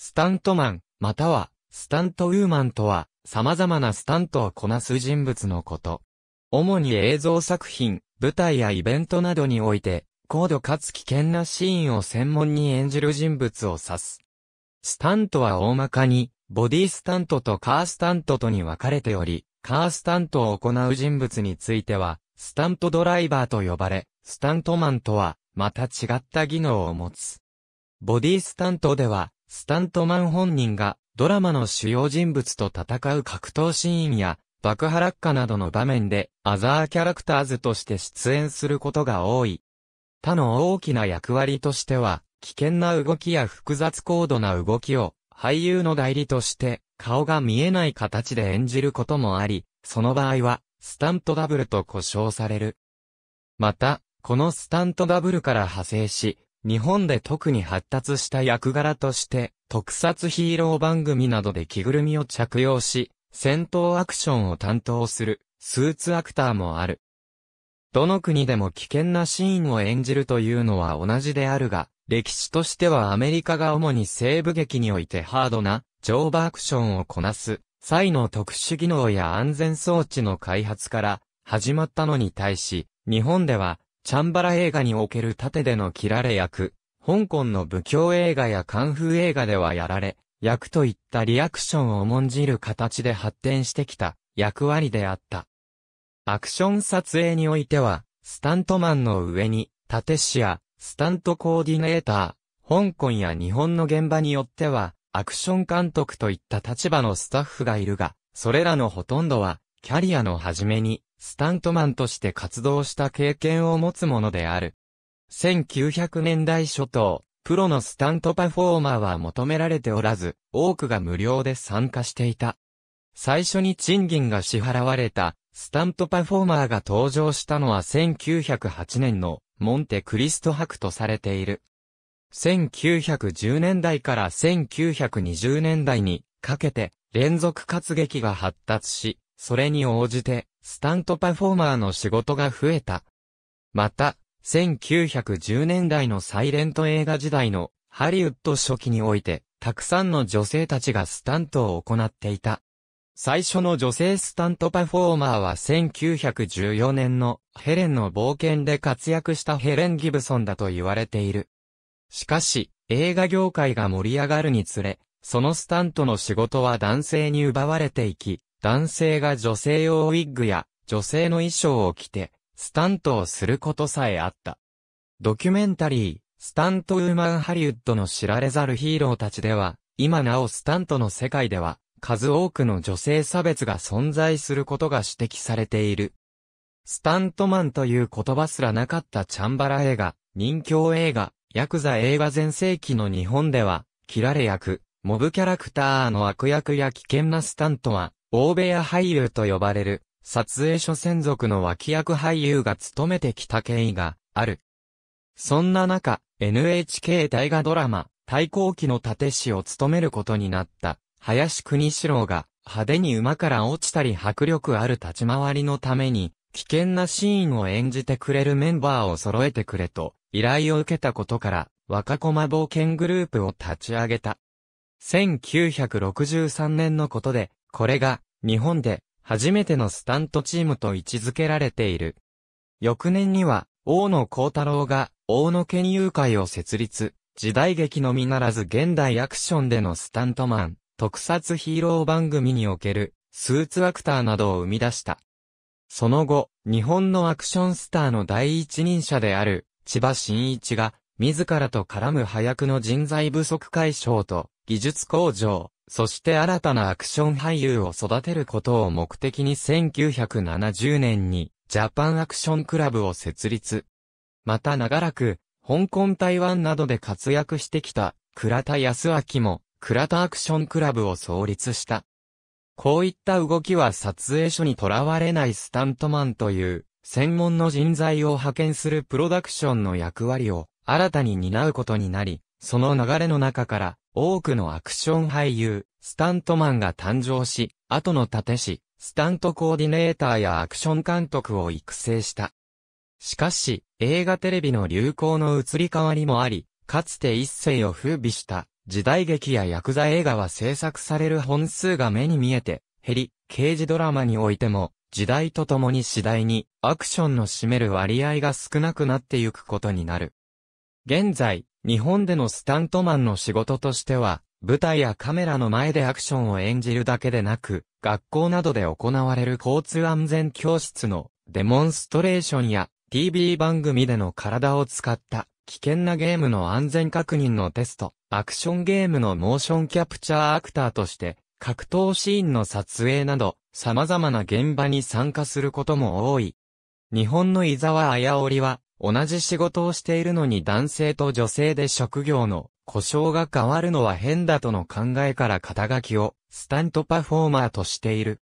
スタントマン、または、スタントウーマンとは、様々なスタントをこなす人物のこと。主に映像作品、舞台やイベントなどにおいて、高度かつ危険なシーンを専門に演じる人物を指す。スタントは大まかに、ボディスタントとカースタントとに分かれており、カースタントを行う人物については、スタントドライバーと呼ばれ、スタントマンとは、また違った技能を持つ。ボディスタントでは、スタントマン本人が、ドラマの主要人物と戦う格闘シーンや、爆破落下などの場面で、アザーキャラクターズとして出演することが多い。他の大きな役割としては、危険な動きや複雑高度な動きを、俳優の代理として、顔が見えない形で演じることもあり、その場合は、スタントダブルと呼称される。また、このスタントダブルから派生し、日本で特に発達した役柄として、特撮ヒーロー番組などで着ぐるみを着用し、戦闘アクションを担当する、スーツアクターもある。どの国でも危険なシーンを演じるというのは同じであるが、歴史としてはアメリカが主に西部劇においてハードな、乗馬アクションをこなす、際の特殊技能や安全装置の開発から始まったのに対し、日本では、チャンバラ映画における盾での切られ役、香港の武教映画やカンフー映画ではやられ、役といったリアクションを重んじる形で発展してきた役割であった。アクション撮影においては、スタントマンの上に、盾師や、スタントコーディネーター、香港や日本の現場によっては、アクション監督といった立場のスタッフがいるが、それらのほとんどは、キャリアの初めに、スタントマンとして活動した経験を持つものである。1900年代初頭、プロのスタントパフォーマーは求められておらず、多くが無料で参加していた。最初に賃金が支払われた、スタントパフォーマーが登場したのは1908年のモンテクリスト博とされている。1910年代から1920年代にかけて連続活劇が発達し、それに応じてスタントパフォーマーの仕事が増えた。また、1910年代のサイレント映画時代のハリウッド初期において、たくさんの女性たちがスタントを行っていた。最初の女性スタントパフォーマーは1914年のヘレンの冒険で活躍したヘレン・ギブソンだと言われている。しかし、映画業界が盛り上がるにつれ、そのスタントの仕事は男性に奪われていき、男性が女性用ウィッグや女性の衣装を着て、スタントをすることさえあった。ドキュメンタリー、スタントウーマンハリウッドの知られざるヒーローたちでは、今なおスタントの世界では、数多くの女性差別が存在することが指摘されている。スタントマンという言葉すらなかったチャンバラ映画、人気映画、ヤクザ映画全盛期の日本では、切られ役、モブキャラクターの悪役や危険なスタントは、欧米や俳優と呼ばれる、撮影所専属の脇役俳優が務めてきた経緯がある。そんな中、NHK 大河ドラマ、対抗期の盾師を務めることになった、林国四郎が、派手に馬から落ちたり迫力ある立ち回りのために、危険なシーンを演じてくれるメンバーを揃えてくれと、依頼を受けたことから、若駒冒険グループを立ち上げた。1963年のことで、これが、日本で、初めてのスタントチームと位置づけられている。翌年には、大野幸太郎が、大野県友会を設立、時代劇のみならず現代アクションでのスタントマン、特撮ヒーロー番組における、スーツアクターなどを生み出した。その後、日本のアクションスターの第一人者である、千葉真一が、自らと絡む早くの人材不足解消と、技術向上、そして新たなアクション俳優を育てることを目的に1970年にジャパンアクションクラブを設立。また長らく香港台湾などで活躍してきた倉田康明も倉田アクションクラブを創立した。こういった動きは撮影所にとらわれないスタントマンという専門の人材を派遣するプロダクションの役割を新たに担うことになり、その流れの中から多くのアクション俳優、スタントマンが誕生し、後の盾師、スタントコーディネーターやアクション監督を育成した。しかし、映画テレビの流行の移り変わりもあり、かつて一世を風靡した時代劇やヤクザ映画は制作される本数が目に見えて減り、刑事ドラマにおいても、時代とともに次第にアクションの占める割合が少なくなってゆくことになる。現在、日本でのスタントマンの仕事としては、舞台やカメラの前でアクションを演じるだけでなく、学校などで行われる交通安全教室のデモンストレーションや TV 番組での体を使った危険なゲームの安全確認のテスト、アクションゲームのモーションキャプチャーアクターとして格闘シーンの撮影など、様々な現場に参加することも多い。日本の伊沢綾織は、同じ仕事をしているのに男性と女性で職業の故障が変わるのは変だとの考えから肩書きをスタントパフォーマーとしている。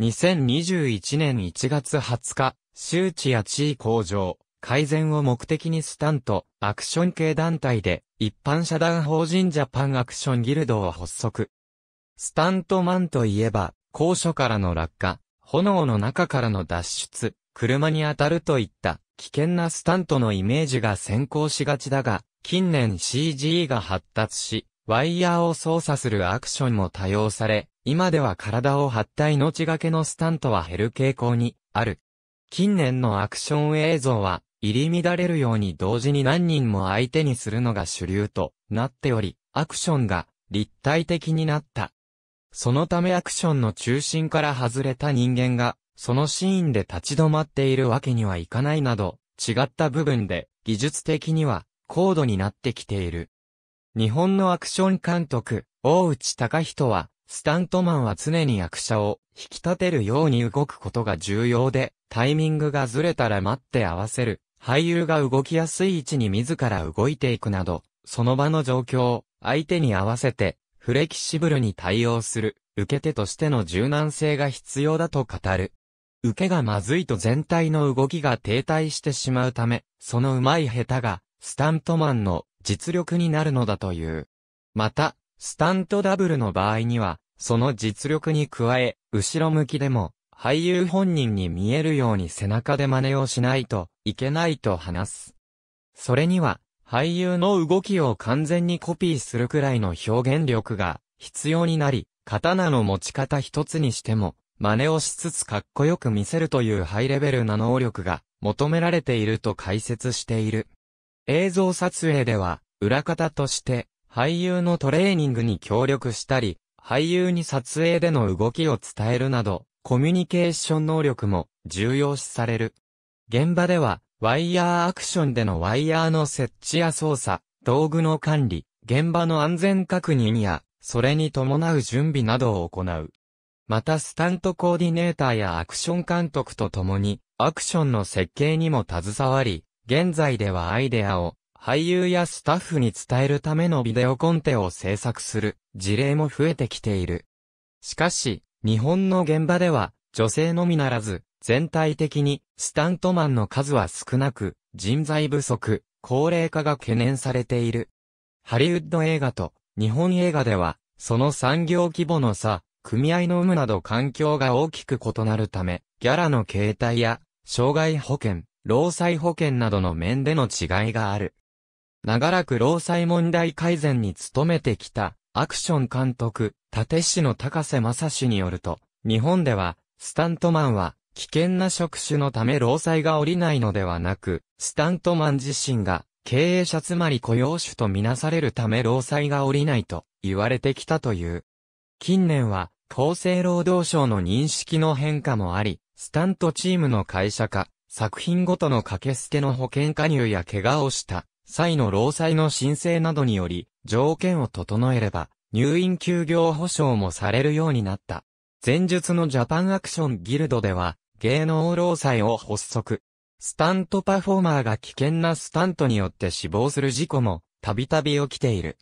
2021年1月20日、周知や地位向上、改善を目的にスタント、アクション系団体で一般社団法人ジャパンアクションギルドを発足。スタントマンといえば、高所からの落下、炎の中からの脱出、車に当たるといった危険なスタントのイメージが先行しがちだが、近年 CG が発達し、ワイヤーを操作するアクションも多用され、今では体を張った命がけのスタントは減る傾向にある。近年のアクション映像は、入り乱れるように同時に何人も相手にするのが主流となっており、アクションが立体的になった。そのためアクションの中心から外れた人間が、そのシーンで立ち止まっているわけにはいかないなど、違った部分で、技術的には、高度になってきている。日本のアクション監督、大内隆人は、スタントマンは常に役者を引き立てるように動くことが重要で、タイミングがずれたら待って合わせる、俳優が動きやすい位置に自ら動いていくなど、その場の状況、相手に合わせて、フレキシブルに対応する、受け手としての柔軟性が必要だと語る。受けがまずいと全体の動きが停滞してしまうため、その上手い下手が、スタントマンの実力になるのだという。また、スタントダブルの場合には、その実力に加え、後ろ向きでも、俳優本人に見えるように背中で真似をしないといけないと話す。それには、俳優の動きを完全にコピーするくらいの表現力が必要になり、刀の持ち方一つにしても、真似をしつつかっこよく見せるというハイレベルな能力が求められていると解説している。映像撮影では、裏方として俳優のトレーニングに協力したり、俳優に撮影での動きを伝えるなど、コミュニケーション能力も重要視される。現場では、ワイヤーアクションでのワイヤーの設置や操作、道具の管理、現場の安全確認や、それに伴う準備などを行う。またスタントコーディネーターやアクション監督と共に、アクションの設計にも携わり、現在ではアイデアを俳優やスタッフに伝えるためのビデオコンテを制作する事例も増えてきている。しかし、日本の現場では女性のみならず全体的にスタントマンの数は少なく、人材不足、高齢化が懸念されている。ハリウッド映画と日本映画では、その産業規模の差、組合の有無など環境が大きく異なるため、ギャラの形態や、障害保険、労災保険などの面での違いがある。長らく労災問題改善に努めてきた、アクション監督、立石の高瀬正史によると、日本では、スタントマンは、危険な職種のため労災が下りないのではなく、スタントマン自身が経営者つまり雇用主とみなされるため労災が下りないと言われてきたという。近年は厚生労働省の認識の変化もあり、スタントチームの会社化、作品ごとの掛け捨ての保険加入や怪我をした際の労災の申請などにより条件を整えれば入院休業保障もされるようになった。前述のジャパンアクションギルドでは芸能労災を発足。スタントパフォーマーが危険なスタントによって死亡する事故も、たびたび起きている。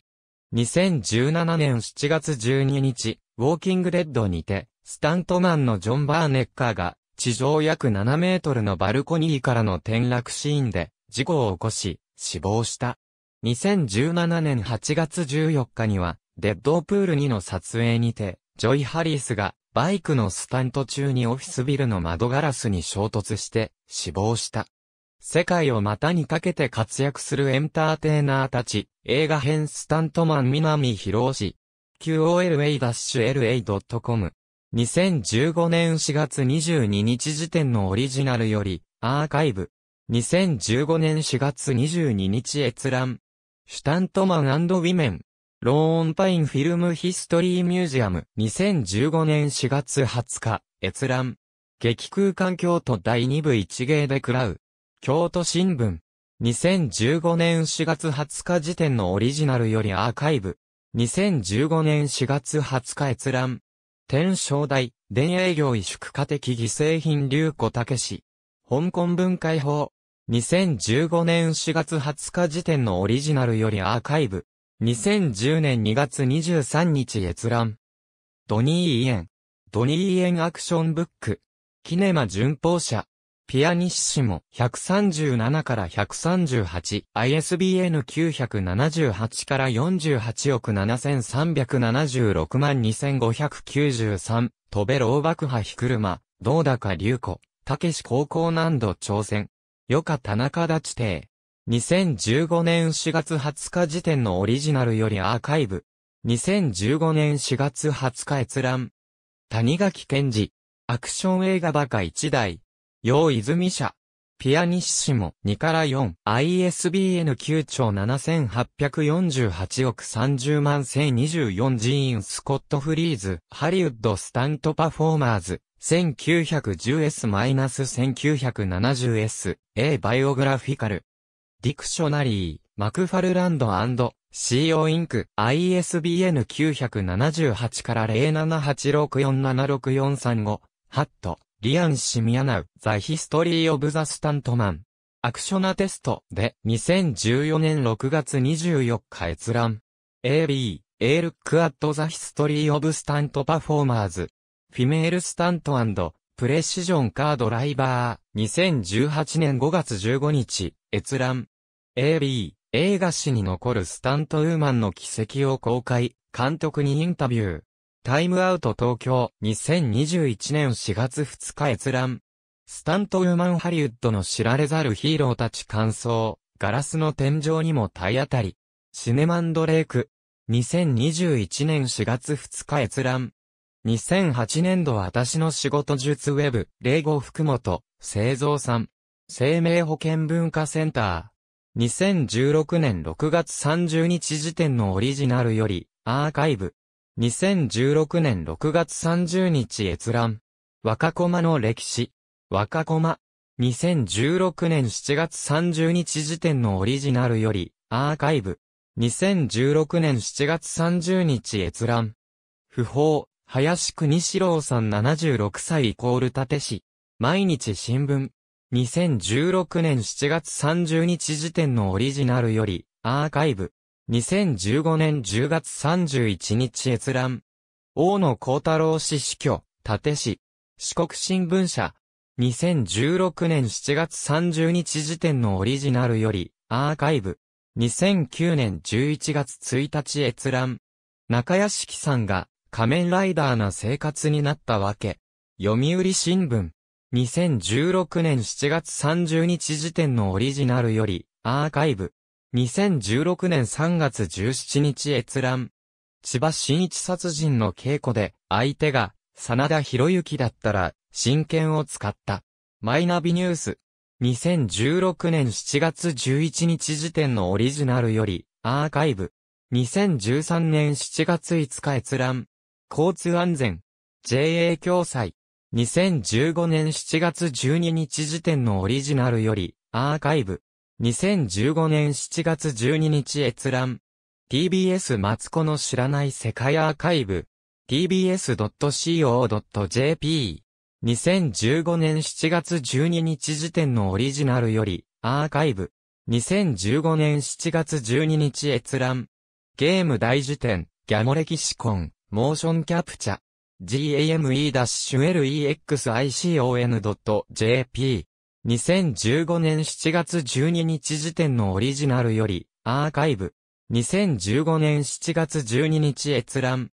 2017年7月12日、ウォーキングデッドにて、スタントマンのジョン・バーネッカーが、地上約7メートルのバルコニーからの転落シーンで、事故を起こし、死亡した。2017年8月14日には、デッドプール2の撮影にて、ジョイ・ハリスがバイクのスタント中にオフィスビルの窓ガラスに衝突して死亡した。世界を股にかけて活躍するエンターテイナーたち、映画編スタントマン南広氏、qola-la.com。2015年4月22日時点のオリジナルより、アーカイブ。2015年4月22日閲覧。シュタントマンウィメン。ローンパインフィルムヒストリーミュージアム。2015年4月20日、閲覧。激空間京都第2部一芸で食らう。京都新聞。2015年4月20日時点のオリジナルよりアーカイブ。2015年4月20日閲覧。天正大、電営業萎縮化的犠牲品流子武史。香港文解法。2015年4月20日時点のオリジナルよりアーカイブ。2010年2月23日閲覧。ドニー・イエン。ドニー・イエンアクションブック。キネマ順法社。ピアニッシモ137から138 ISBN 978から48億7376万2593トベロー爆破ひ車道高隆子たけし高校難度挑戦。余暇田中立邸2015年4月20日時点のオリジナルよりアーカイブ。2015年4月20日閲覧。谷垣健二。アクション映画バカ1台。陽泉社。ピアニッシモ2から4。ISBN 9兆7848億30万1024ジーン・スコット・フリーズ。ハリウッド・スタント・パフォーマーズ。1910S-1970S。A バイオグラフィカル。ディクショナリー。マクファルランド CO インク ISBN 978から0786476435ハット、リアン・シミアナウ、ザ・ヒストリー・オブ・ザ・スタントマン。アクショナテストで2014年6月24日閲覧。AB、エールック・アット・ザ・ヒストリー・オブ・スタント・パフォーマーズ。フィメール・スタントプレシジョン・カードライバー。2018年5月15日、閲覧。AB、映画史に残るスタントウーマンの奇跡を公開、監督にインタビュー。タイムアウト東京2021年4月2日閲覧。スタントウーマンハリウッドの知られざるヒーローたち感想。ガラスの天井にも体当たり。シネマンドレイク。2021年4月2日閲覧。2008年度私の仕事術ウェブ、霊語福本、製造さん。生命保険文化センター。2016年6月30日時点のオリジナルより、アーカイブ。2016年6月30日閲覧。若駒の歴史。若駒。2016年7月30日時点のオリジナルより、アーカイブ。2016年7月30日閲覧。不法、林国四郎さん76歳イコール立氏。毎日新聞。2016年7月30日時点のオリジナルより、アーカイブ。2015年10月31日閲覧。大野幸太郎氏死去、立氏。四国新聞社。2016年7月30日時点のオリジナルより、アーカイブ。2009年11月1日閲覧。中屋敷さんが仮面ライダーな生活になったわけ。読売新聞。2016年7月30日時点のオリジナルより、アーカイブ。2016年3月17日閲覧。千葉真一殺人の稽古で、相手が、真田博之だったら、真剣を使った。マイナビニュース。2016年7月11日時点のオリジナルより、アーカイブ。2013年7月5日閲覧。交通安全。JA 共済。2015年7月12日時点のオリジナルより、アーカイブ。2015年7月12日閲覧。TBS マツコの知らない世界アーカイブ。tbs.co.jp。2015年7月12日時点のオリジナルより、アーカイブ。2015年7月12日閲覧。ゲーム大辞典、ギャモレキシコン、モーションキャプチャ。game-lexicon.jp。2015年7月12日時点のオリジナルより、アーカイブ。2015年7月12日閲覧。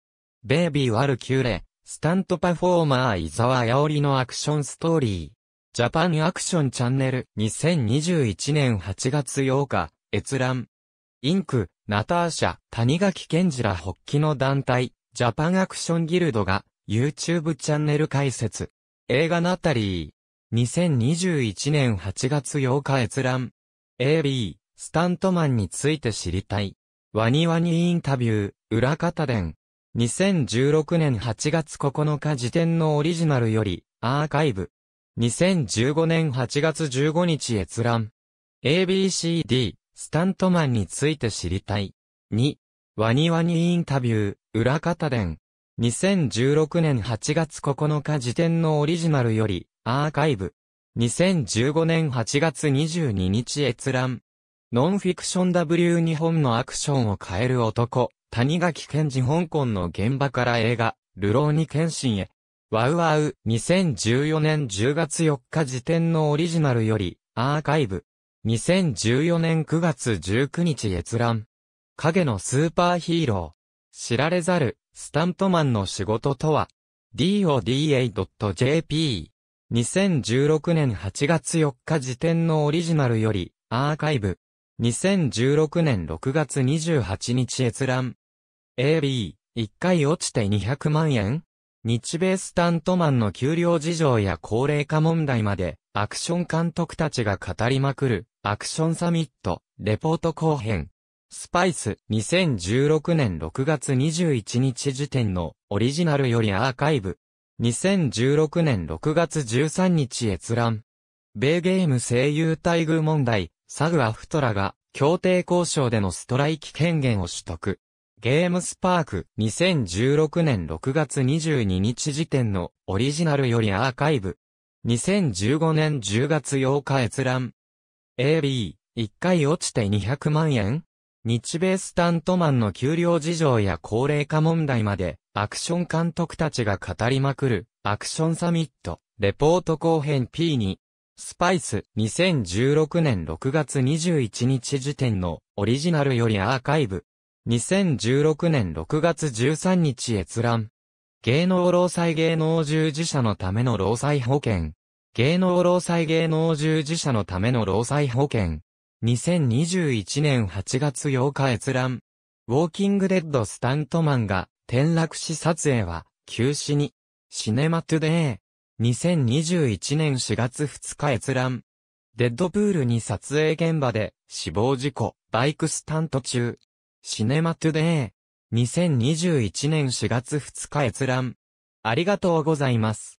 ベイビーワルキューレ、スタントパフォーマー伊沢やおりのアクションストーリー。ジャパンアクションチャンネル2021年8月8日、閲覧。インク、ナターシャ、谷垣健二ら発起の団体、ジャパンアクションギルドが、YouTube チャンネル開設。映画ナタリー。2021年8月8日閲覧。AB、スタントマンについて知りたい。ワニワニインタビュー、裏方伝。2016年8月9日時点のオリジナルより、アーカイブ。2015年8月15日閲覧。ABCD、スタントマンについて知りたい。2、ワニワニインタビュー、裏方伝。2016年8月9日時点のオリジナルより、アーカイブ。2015年8月22日閲覧。ノンフィクション W 日本のアクションを変える男、谷垣健治香港の現場から映画、ルローニ検診へ。ワウワウ、2014年10月4日時点のオリジナルより、アーカイブ。2014年9月19日閲覧。影のスーパーヒーロー。知られざる、スタントマンの仕事とは doda.jp。2016年8月4日時点のオリジナルより、アーカイブ。2016年6月28日閲覧。AB、1回落ちて200万円日米スタントマンの給料事情や高齢化問題まで、アクション監督たちが語りまくる、アクションサミット、レポート後編。スパイス、2016年6月21日時点のオリジナルよりアーカイブ。2016年6月13日閲覧。米ゲーム声優待遇問題、サグアフトラが、協定交渉でのストライキ権限を取得。ゲームスパーク2016年6月22日時点のオリジナルよりアーカイブ。2015年10月8日閲覧。AB、1回落ちて200万円日米スタントマンの給料事情や高齢化問題まで、アクション監督たちが語りまくる、アクションサミット、レポート後編 P2。スパイス2016年6月21日時点のオリジナルよりアーカイブ。2016年6月13日閲覧。芸能労災芸能従事者のための労災保険。芸能労災芸能従事者のための労災保険。2021年8月8日閲覧。ウォーキングデッドスタントマンが転落死撮影は休止に。シネマトゥデイ。2021年4月2日閲覧。デッドプールに撮影現場で死亡事故、バイクスタント中。シネマトゥデイ。2021年4月2日閲覧。ありがとうございます。